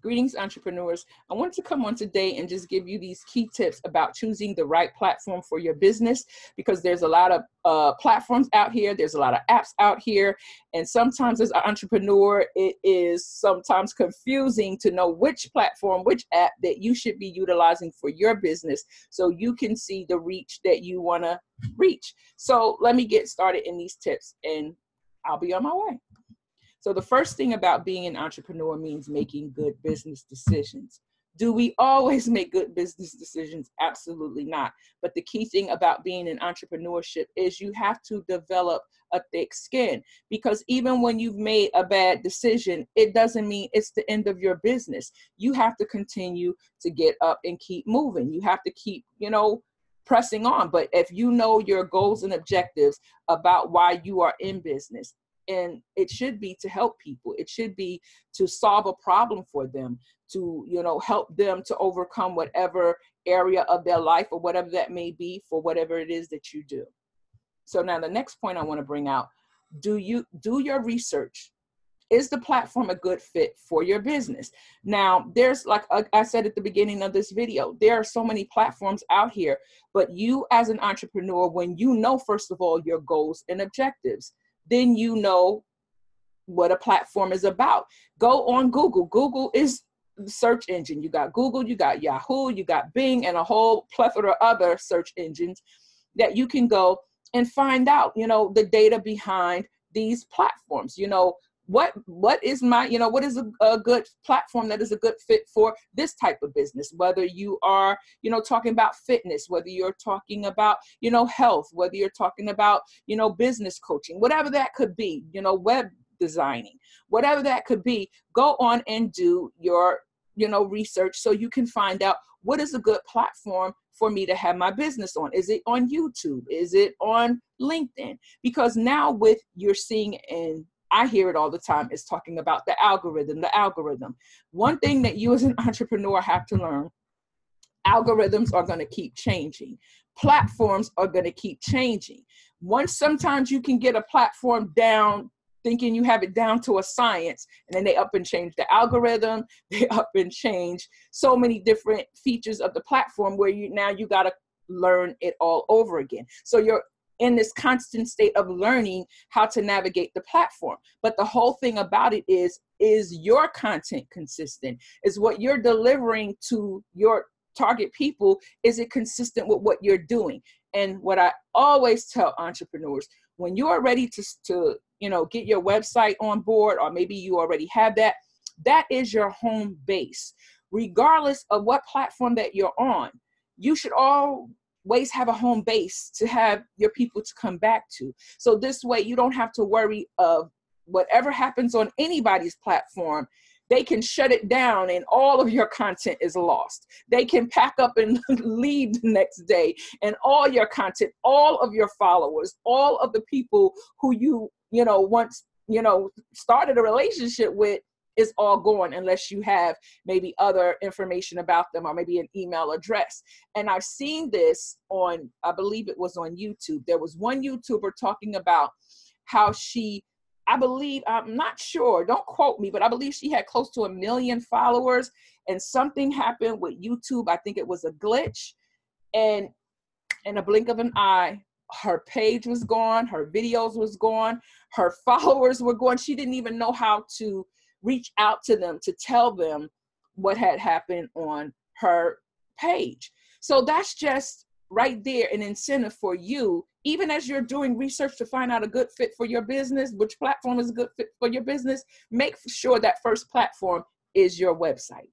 Greetings, entrepreneurs. I want to come on today and just give you these key tips about choosing the right platform for your business because there's a lot of uh, platforms out here, there's a lot of apps out here, and sometimes as an entrepreneur, it is sometimes confusing to know which platform, which app that you should be utilizing for your business so you can see the reach that you want to reach. So let me get started in these tips and I'll be on my way. So the first thing about being an entrepreneur means making good business decisions. Do we always make good business decisions? Absolutely not. But the key thing about being in entrepreneurship is you have to develop a thick skin because even when you've made a bad decision, it doesn't mean it's the end of your business. You have to continue to get up and keep moving. You have to keep, you know, pressing on. But if you know your goals and objectives about why you are in business, and it should be to help people. It should be to solve a problem for them to you know help them to overcome whatever area of their life or whatever that may be for whatever it is that you do. So now the next point i want to bring out do you do your research. Is the platform a good fit for your business? Now there's like uh, i said at the beginning of this video there are so many platforms out here but you as an entrepreneur when you know first of all your goals and objectives then you know what a platform is about. Go on Google. Google is the search engine. You got Google, you got Yahoo, you got Bing, and a whole plethora of other search engines that you can go and find out, you know, the data behind these platforms. You know, what what is my you know what is a, a, good platform that is a good fit for this type of business? Whether you are you know talking about fitness whether you're talking about you know health whether you're talking about you know business coaching whatever that could be you know web designing whatever that could be go on and do your you know research so you can find out what is a good platform for me to have my business on. Is it on youtube? Is it on linkedin? Because now with you're seeing in I hear it all the time is talking about the algorithm, the algorithm. One thing that you as an entrepreneur have to learn algorithms are going to keep changing, platforms are going to keep changing. Once sometimes you can get a platform down thinking you have it down to a science and then they up and change the algorithm they up and change so many different features of the platform where you now you got to learn it all over again so you're in this constant state of learning how to navigate the platform. But the whole thing about it is is your content consistent? Is what you're delivering to your target people is it consistent with what you're doing? And what I always tell entrepreneurs, when you are ready to to, you know, get your website on board or maybe you already have that, that is your home base. Regardless of what platform that you're on, you should all ways have a home base to have your people to come back to. So this way you don't have to worry of whatever happens on anybody's platform they can shut it down and all of your content is lost. They can pack up and leave the next day and all your content, all of your followers, all of the people who you, you know, once, you know, started a relationship with is all gone unless you have maybe other information about them or maybe an email address. And I've seen this on, I believe it was on YouTube. There was one YouTuber talking about how she I believe, I'm not sure, don't quote me, but I believe she had close to a million followers and something happened with YouTube. I think it was a glitch. And in a blink of an eye, her page was gone, her videos was gone, her followers were gone. She didn't even know how to reach out to them to tell them what had happened on her page. So that's just right there an incentive for you, even as you're doing research to find out a good fit for your business, which platform is a good fit for your business, make sure that first platform is your website.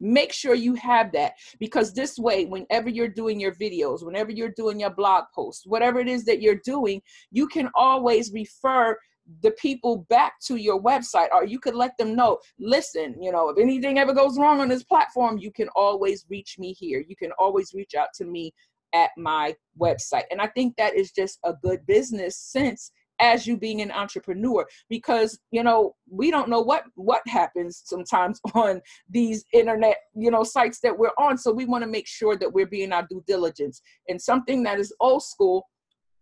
Make sure you have that because this way, whenever you're doing your videos, whenever you're doing your blog posts, whatever it is that you're doing, you can always refer the people back to your website or you could let them know listen you know if anything ever goes wrong on this platform you can always reach me here. You can always reach out to me at my website. And i think that is just a good business sense as you being an entrepreneur because you know we don't know what what happens sometimes on these internet you know sites that we're on. So we want to make sure that we're being our due diligence. And something that is old school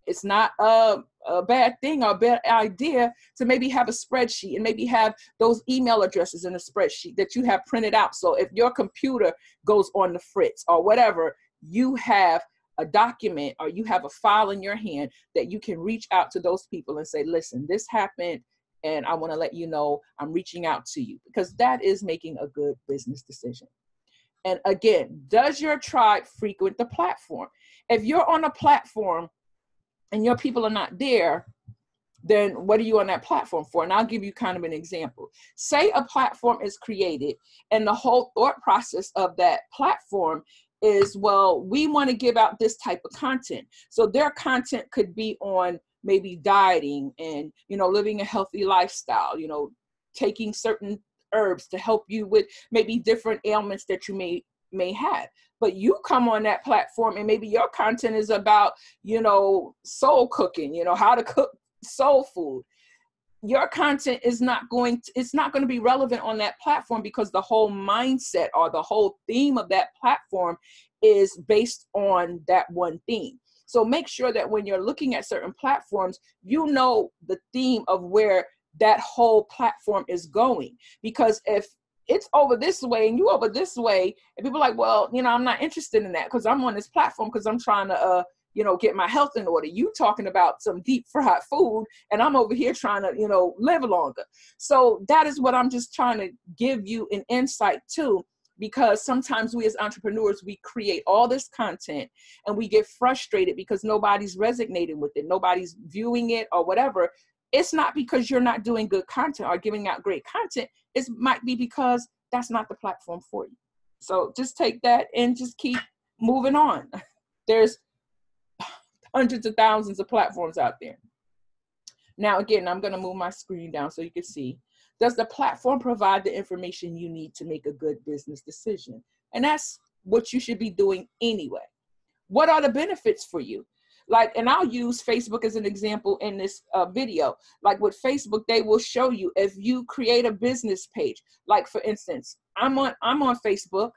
it's not a, a bad thing or a bad idea to maybe have a spreadsheet and maybe have those email addresses in a spreadsheet that you have printed out. So if your computer goes on the fritz or whatever, you have a document or you have a file in your hand that you can reach out to those people and say, listen, this happened and I want to let you know I'm reaching out to you because that is making a good business decision. And again, does your tribe frequent the platform? If you're on a platform and your people are not there, then what are you on that platform for? And I'll give you kind of an example. Say a platform is created, and the whole thought process of that platform is well, we want to give out this type of content. So their content could be on maybe dieting and you know living a healthy lifestyle you know taking certain herbs to help you with maybe different ailments that you may may have. But you come on that platform and maybe your content is about you know soul cooking you know how to cook soul food. Your content is not going to, it's not going to be relevant on that platform because the whole mindset or the whole theme of that platform is based on that one theme. So make sure that when you're looking at certain platforms you know the theme of where that whole platform is going. Because if it's over this way and you over this way. And people like well you know i'm not interested in that because i'm on this platform because i'm trying to uh you know get my health in order. You talking about some deep fried food and i'm over here trying to you know live longer. So that is what i'm just trying to give you an insight to because sometimes we as entrepreneurs we create all this content and we get frustrated because nobody's resonating with it nobody's viewing it or whatever. It's not because you're not doing good content or giving out great content it might be because that's not the platform for you. So just take that and just keep moving on. There's hundreds of thousands of platforms out there. Now again i'm going to move my screen down so you can see. Does the platform provide the information you need to make a good business decision? And that's what you should be doing anyway. What are the benefits for you like and i'll use facebook as an example in this uh, video. Like with facebook they will show you if you create a business page. Like for instance i'm on i'm on facebook.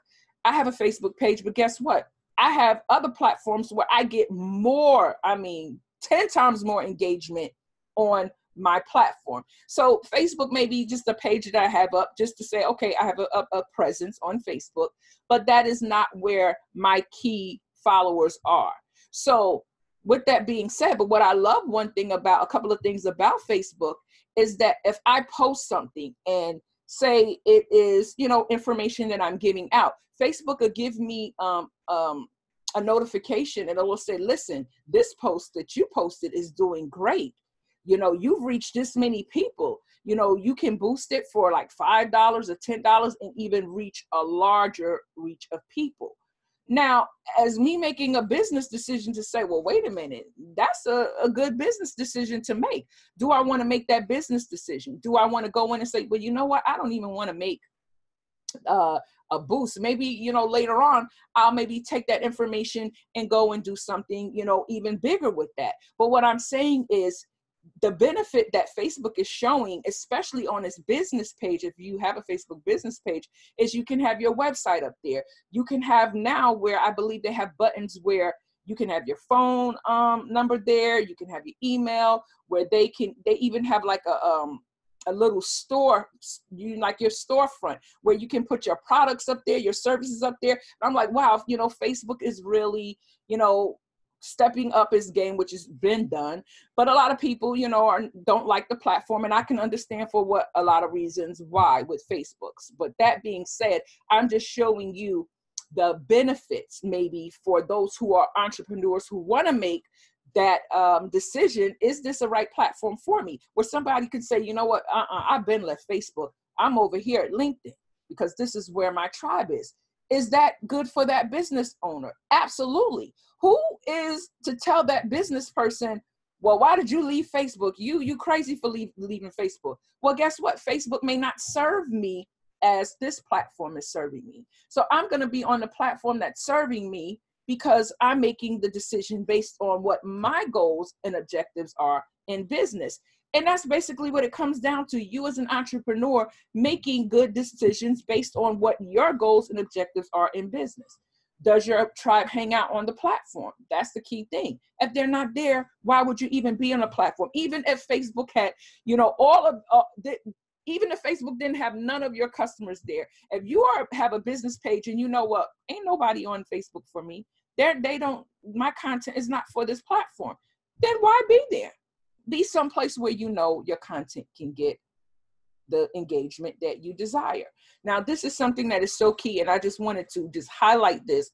I have a facebook page but guess what? I have other platforms where i get more i mean 10 times more engagement on my platform. So facebook may be just a page that i have up just to say okay i have a, a, a presence on facebook but that is not where my key followers are. So with that being said, but what I love one thing about a couple of things about Facebook is that if I post something and say it is, you know, information that I'm giving out, Facebook will give me um, um, a notification and it will say, listen, this post that you posted is doing great. You know, you've reached this many people. You know, you can boost it for like $5 or $10 and even reach a larger reach of people. Now, as me making a business decision to say, well, wait a minute, that's a, a good business decision to make. Do I want to make that business decision? Do I want to go in and say, well, you know what? I don't even want to make uh, a boost. Maybe, you know, later on, I'll maybe take that information and go and do something, you know, even bigger with that. But what I'm saying is, the benefit that Facebook is showing, especially on its business page, if you have a Facebook business page, is you can have your website up there. You can have now where I believe they have buttons where you can have your phone um, number there, you can have your email, where they can they even have like a um, a little store, you like your storefront where you can put your products up there, your services up there. And I'm like, wow, you know, Facebook is really, you know, stepping up his game, which has been done. But a lot of people, you know, are, don't like the platform, and I can understand for what a lot of reasons why with Facebooks. But that being said, I'm just showing you the benefits maybe for those who are entrepreneurs who want to make that um, decision is this a right platform for me? Where somebody could say you know what? Uh-uh, i've been left facebook. I'm over here at linkedin because this is where my tribe is. Is that good for that business owner? Absolutely who is to tell that business person well why did you leave facebook? You you crazy for leave, leaving facebook. Well guess what? Facebook may not serve me as this platform is serving me. So i'm going to be on the platform that's serving me because i'm making the decision based on what my goals and objectives are in business. And that's basically what it comes down to. You as an entrepreneur making good decisions based on what your goals and objectives are in business does your tribe hang out on the platform? That's the key thing. If they're not there, why would you even be on a platform? Even if Facebook had, you know, all of, uh, the, even if Facebook didn't have none of your customers there, if you are have a business page and you know what, ain't nobody on Facebook for me. They're, they don't, my content is not for this platform. Then why be there? Be someplace where you know your content can get the engagement that you desire. Now, this is something that is so key, and I just wanted to just highlight this.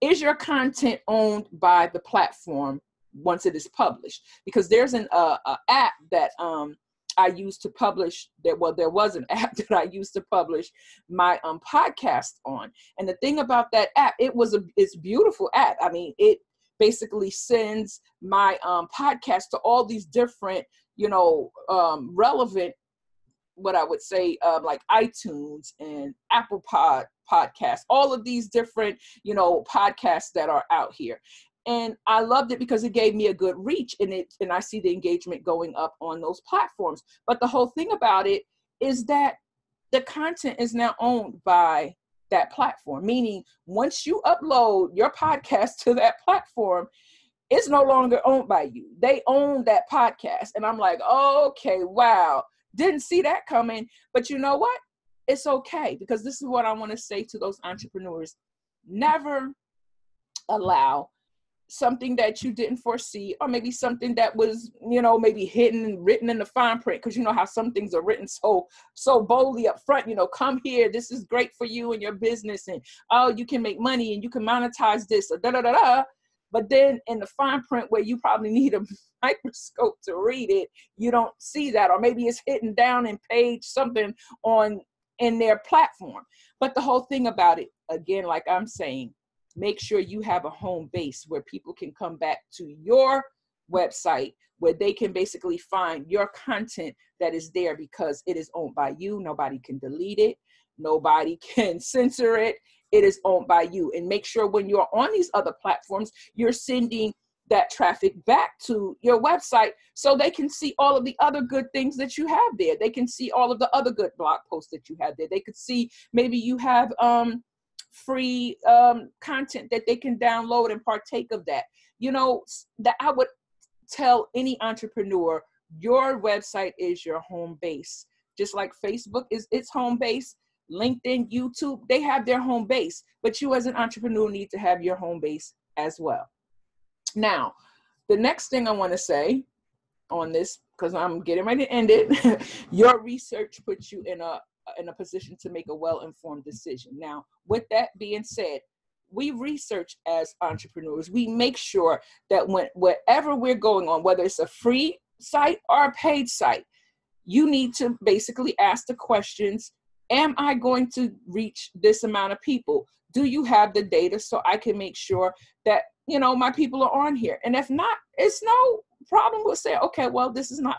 Is your content owned by the platform once it is published? Because there's an uh, app that um, I used to publish that well there was an app that I used to publish my um podcast on. And the thing about that app, it was a it's beautiful app. I mean, it basically sends my um podcast to all these different, you know, um relevant what I would say, um, like iTunes and Apple Pod podcasts, all of these different, you know, podcasts that are out here. And I loved it because it gave me a good reach and it and I see the engagement going up on those platforms. But the whole thing about it is that the content is now owned by that platform, meaning once you upload your podcast to that platform, it's no longer owned by you. They own that podcast. And I'm like, okay, wow didn't see that coming. But you know what? It's okay because this is what I want to say to those entrepreneurs. Never allow something that you didn't foresee or maybe something that was you know maybe hidden and written in the fine print because you know how some things are written so so boldly up front you know come here this is great for you and your business and oh you can make money and you can monetize this da da da da but then in the fine print where you probably need a microscope to read it, you don't see that. Or maybe it's hidden down in page something on in their platform. But the whole thing about it, again, like I'm saying, make sure you have a home base where people can come back to your website where they can basically find your content that is there because it is owned by you. Nobody can delete it. Nobody can censor it it is owned by you. And make sure when you're on these other platforms, you're sending that traffic back to your website so they can see all of the other good things that you have there. They can see all of the other good blog posts that you have there. They could see maybe you have um, free um, content that they can download and partake of that. You know, that I would tell any entrepreneur your website is your home base. Just like Facebook is its home base, LinkedIn, YouTube, they have their home base, but you as an entrepreneur need to have your home base as well. Now, the next thing I want to say on this, because I'm getting ready to end it, your research puts you in a in a position to make a well-informed decision. Now, with that being said, we research as entrepreneurs. We make sure that when wherever we're going on, whether it's a free site or a paid site, you need to basically ask the questions am I going to reach this amount of people? Do you have the data so I can make sure that you know my people are on here? And if not, it's no problem. We'll say, okay, well, this is not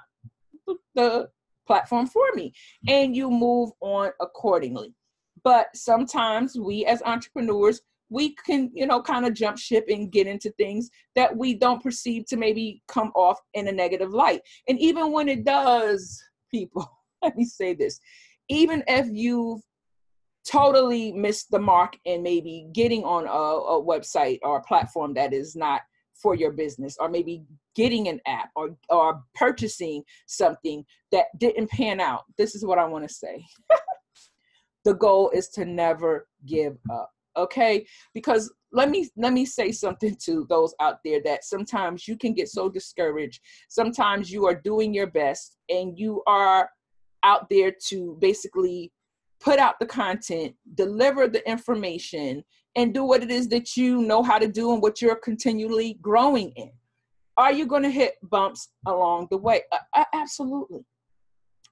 the platform for me, and you move on accordingly. But sometimes we as entrepreneurs, we can, you know, kind of jump ship and get into things that we don't perceive to maybe come off in a negative light. And even when it does, people, let me say this even if you've totally missed the mark in maybe getting on a, a website or a platform that is not for your business or maybe getting an app or or purchasing something that didn't pan out this is what i want to say. The goal is to never give up okay? Because let me let me say something to those out there that sometimes you can get so discouraged. Sometimes you are doing your best and you are out there to basically put out the content, deliver the information, and do what it is that you know how to do and what you're continually growing in. Are you going to hit bumps along the way? Uh, absolutely.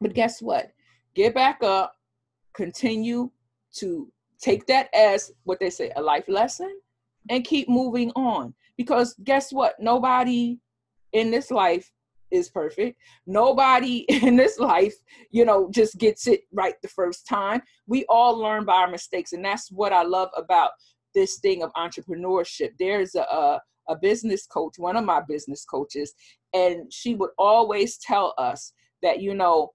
But guess what? Get back up, continue to take that as what they say a life lesson, and keep moving on. Because guess what? Nobody in this life is perfect. Nobody in this life, you know, just gets it right the first time. We all learn by our mistakes. And that's what I love about this thing of entrepreneurship. There's a, a, a business coach, one of my business coaches, and she would always tell us that, you know,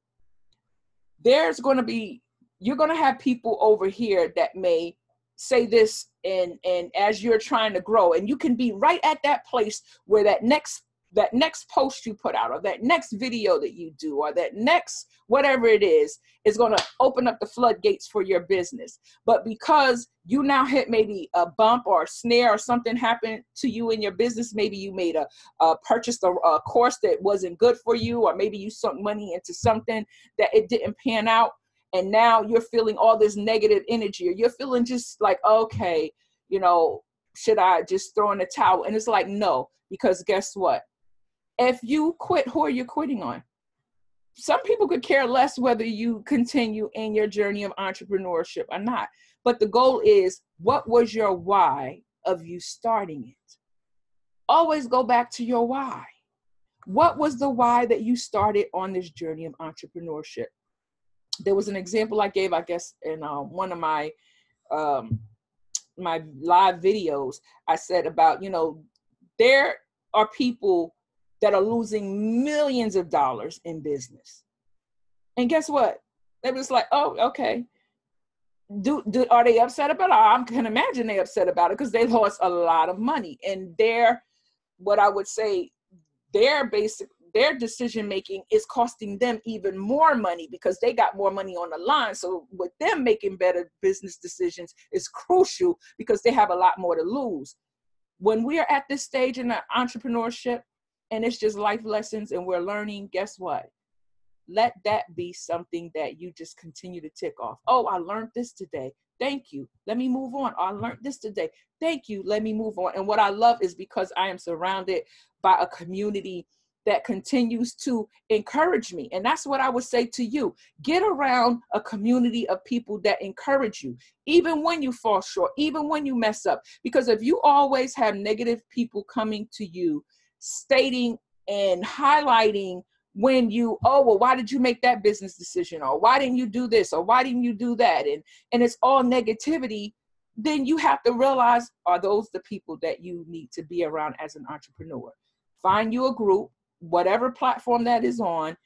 there's going to be, you're going to have people over here that may say this and and as you're trying to grow and you can be right at that place where that next that next post you put out or that next video that you do or that next whatever it is is going to open up the floodgates for your business. But because you now hit maybe a bump or a snare or something happened to you in your business maybe you made a, a purchased a, a course that wasn't good for you or maybe you sunk money into something that it didn't pan out and now you're feeling all this negative energy or you're feeling just like okay you know should i just throw in the towel? And it's like no because guess what if you quit, who are you quitting on? Some people could care less whether you continue in your journey of entrepreneurship or not. But the goal is what was your why of you starting it? Always go back to your why. What was the why that you started on this journey of entrepreneurship? There was an example I gave, I guess, in uh, one of my um, my live videos. I said about you know there are people that are losing millions of dollars in business. And guess what? They was like, oh, okay. Do, do are they upset about it? I can imagine they're upset about it because they lost a lot of money. And their what I would say, their basic their decision making is costing them even more money because they got more money on the line. So with them making better business decisions is crucial because they have a lot more to lose. When we are at this stage in entrepreneurship, and it's just life lessons and we're learning, guess what? Let that be something that you just continue to tick off. Oh, I learned this today. Thank you. Let me move on. Oh, I mm-hmm. learned this today. Thank you. Let me move on. And what I love is because I am surrounded by a community that continues to encourage me. And that's what I would say to you. Get around a community of people that encourage you, even when you fall short, even when you mess up. Because if you always have negative people coming to you stating and highlighting when you oh well why did you make that business decision? Or why didn't you do this? Or why didn't you do that? And and it's all negativity. Then you have to realize are those the people that you need to be around as an entrepreneur? Find you a group whatever platform that is on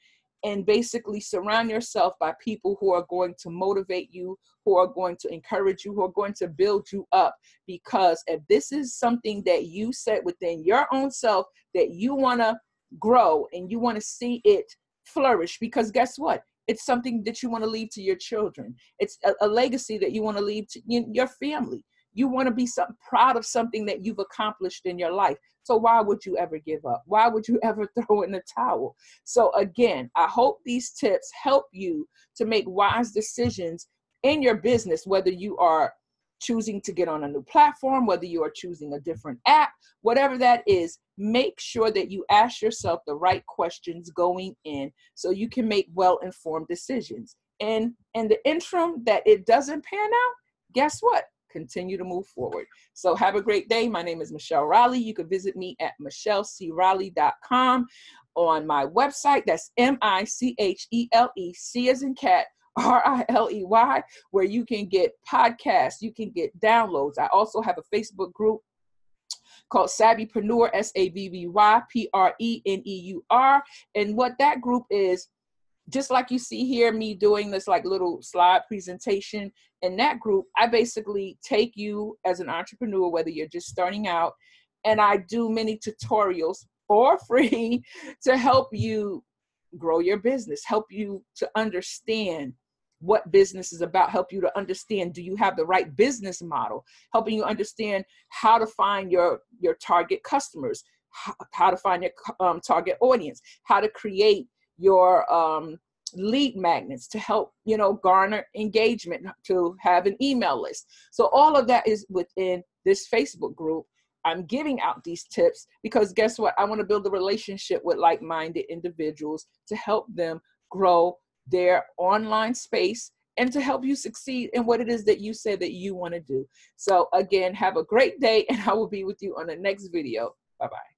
and basically surround yourself by people who are going to motivate you, who are going to encourage you, who are going to build you up. Because if this is something that you set within your own self that you want to grow and you want to see it flourish, because guess what? It's something that you want to leave to your children. It's a, a legacy that you want to leave to your family. You want to be some, proud of something that you've accomplished in your life. So why would you ever give up? Why would you ever throw in the towel? So again, I hope these tips help you to make wise decisions in your business, whether you are choosing to get on a new platform, whether you are choosing a different app, whatever that is, make sure that you ask yourself the right questions going in so you can make well informed decisions. And in the interim that it doesn't pan out, guess what? Continue to move forward. So have a great day. My name is Michele Riley. You can visit me at michelecriley.com on my website. That's M I C H E L E, C as in cat, R I L E Y, where you can get podcasts, you can get downloads. I also have a Facebook group called Savvypreneur, S A V V Y P R E N E U R. And what that group is, just like you see here me doing this like little slide presentation in that group i basically take you as an entrepreneur whether you're just starting out and i do many tutorials for free to help you grow your business help you to understand what business is about help you to understand do you have the right business model? Helping you understand how to find your your target customers how, to find your um, target audience how to create your um, lead magnets to help you know garner engagement to have an email list. So all of that is within this facebook group. I'm giving out these tips because guess what? I want to build a relationship with like-minded individuals to help them grow their online space and to help you succeed in what it is that you say that you want to do. So again have a great day and i will be with you on the next video. Bye bye